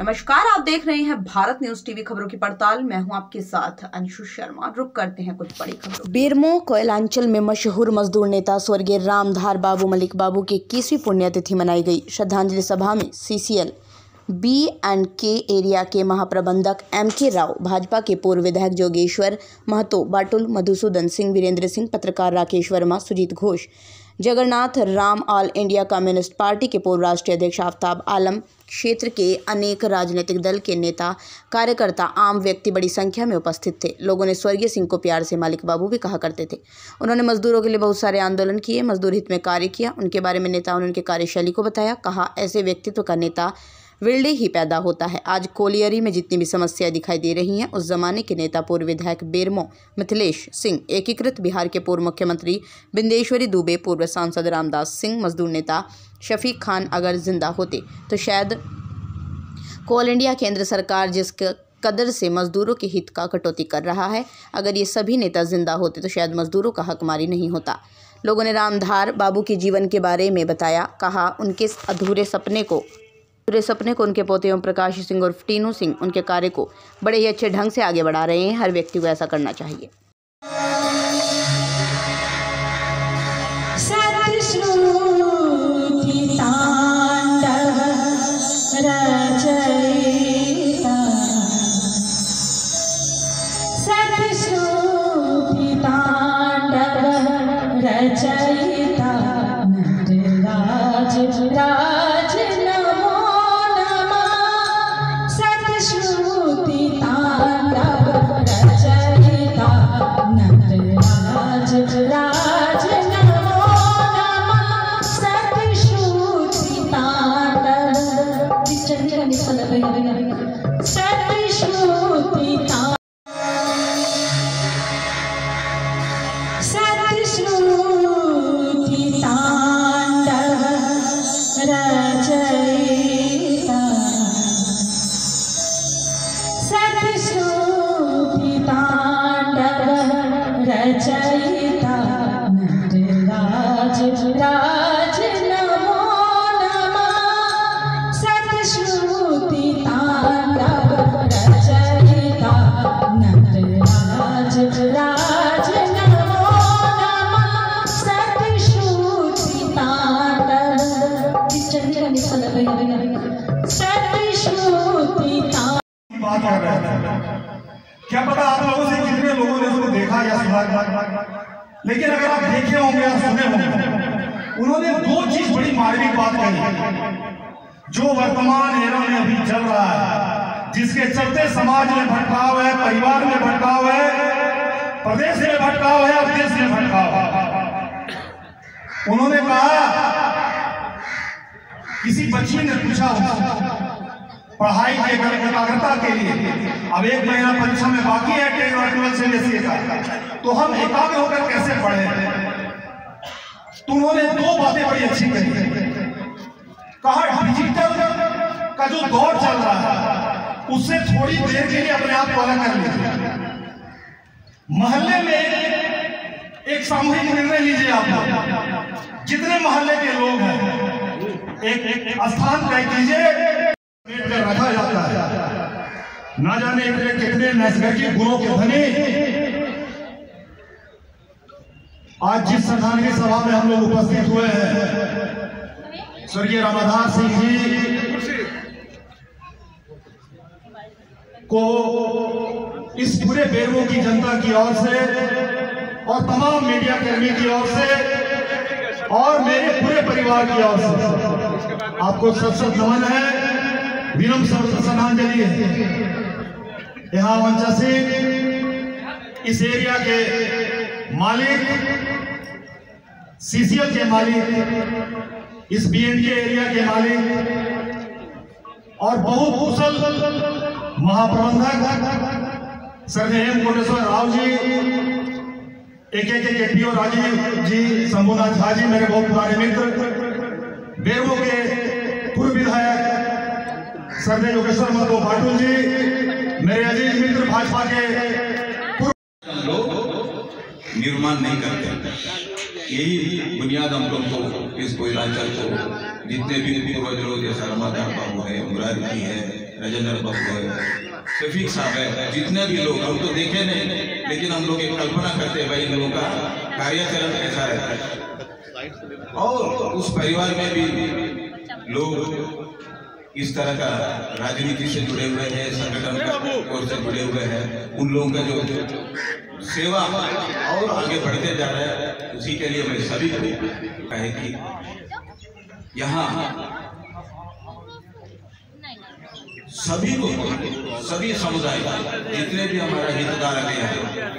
नमस्कार, आप देख रहे हैं भारत न्यूज़ टीवी खबरों की पड़ताल। मैं हूँ आपके साथ अंशु शर्मा। रुक करते हैं कुछ बड़ी खबर बेरमो कोयलांचल में मशहूर मजदूर नेता स्वर्गीय रामधार बाबू मलिक बाबू की इक्कीसवीं पुण्यतिथि मनाई गई। श्रद्धांजलि सभा में CCL B and K area के महाप्रबंधक एम के राव, भाजपा के पूर्व विधायक जोगेश्वर महतो, बाटुल मधुसूदन सिंह, वीरेंद्र सिंह, पत्रकार Rakesh Verma, Sujit Ghosh, Jagannath Ram all India communist party के पूर्व राष्ट्रीय अध्यक्ष आफ्ताब आलम, क्षेत्र के अनेक राजनीतिक दल के नेता, कार्यकर्ता, आम व्यक्ति बड़ी संख्या में उपस्थित थे। लोगों ने स्वर्गीय सिंह को प्यार से मालिक बाबू भी कहा करते थे। उन्होंने मजदूरों के लिए बहुत सारे आंदोलन किए, मजदूर हित में कार्य किया, उनके बारे में नेताओं ने उनके कार्यशैली को बताया, कहा, ऐसे व्यक्तित्व का नेता विरले ही पैदा होता है। आज कोलियरी में जितनी भी समस्याएँ दिखाई दे रही हैं, उस जमाने के नेता पूर्व विधायक बेरमो, मिथिलेश सिंह, एकीकृत बिहार के पूर्व मुख्यमंत्री बिंदेश्वरी दुबे, पूर्व सांसद रामदास सिंह, मजदूर नेता शफीक खान अगर ज़िंदा होते तो शायद कोल इंडिया केंद्र सरकार जिस कदर से मजदूरों के हित का कटौती कर रहा है, अगर ये सभी नेता ज़िंदा होते तो शायद मजदूरों का हकमारी नहीं होता। लोगों ने रामधार बाबू के जीवन के बारे में बताया, कहा, उनके अधूरे सपने को पूरे सपने को उनके पोते ओम प्रकाश सिंह और टीनू सिंह उनके कार्य को बड़े ही अच्छे ढंग से आगे बढ़ा रहे हैं। हर व्यक्ति को ऐसा करना चाहिए। रचयिता नटराज राज नमो नमः सतश्रुति ताण्डव रचयिता नमो नमः सतश्रुति थे क्या पता आप लोगों से ने या सुना लेकिन अगर आप देखे होंगे या सुने होंगे, उन्होंने दो चीज़ बड़ी मार्मिक बात कही। जो वर्तमान एरा में अभी चल रहा है, जिसके चलते समाज में भटकाव है, परिवार में भटकाव है, प्रदेश में भटकाव है, और देश में भटकाव है। उन्होंने कहा, किसी बच्ची ने पूछा पढ़ाई के एकाग्रता के लिए। अब एक महीना परीक्षा में बाकी है, टेन और ट्वेल्थ सीबीएसई का। तो हम एकाग्र होकर कैसे पढ़े? तो उन्होंने दो बातें बड़ी अच्छी कही। कहा डिजिटल का जो दौर चल रहा है, उससे थोड़ी देर के लिए अपने आप को अलग कर लीजिए। मोहल्ले में एक सामूहिक निर्णय लीजिए आप जितने मोहल्ले के लोग हैं, एक स्थान तय कीजिए। में रखा जाता है। ना जाने इतने कितने नैसर्गिक गुणों के धनी। आज जिस श्रद्धांजलि सभा में हम लोग उपस्थित हुए हैं, स्वर्गीय रामाधार सिंह जी को इस पूरे बेरमो की जनता की ओर से और तमाम मीडिया कर्मी की ओर से और मेरे पूरे परिवार की ओर से आपको सत सत नमन है। विनम्र श्रद्धांजलि है यहाँ वंचा सिंह, इस एरिया के मालिक सीसीएल के मालिक, इस बीएनके एरिया के मालिक, और बहुत कुशल महाप्रबंधक हेम कोटेश्वर राव जी एक एक के पीओ राजीव जी शंभुनाथ झा जी, मेरे बहुत पुराने मित्र, बेरमो के विधायक योगेश्वर महतो भाटू जी। मेरे अज़ीज़ मित्र भाजपा के। लोग निर्माण नहीं करते यही बुनियाद हम लोग को इस कोयलांचल को, जितने भी पूर्वज जैसे रमादान बाबू है मुरारी जी है, राजेंद्र बाबू है, शफीक साहब है, जितने भी लोग, हम तो देखे नहीं, लेकिन हम लोग एक कल्पना करते हैं भाई इन लोगों का कार्याचरण कैसा रहता है। और उस परिवार में भी लोग इस तरह का राजनीति से जुड़े हुए हैं संगठन और से जुड़े हुए हैं उन लोगों का जो सेवा और आगे बढ़ते जा रहा है उसी के लिए मैं सभी को कहे कि यहाँ सभी को सभी समुदाय जितने भी हमारा हितधारक हैं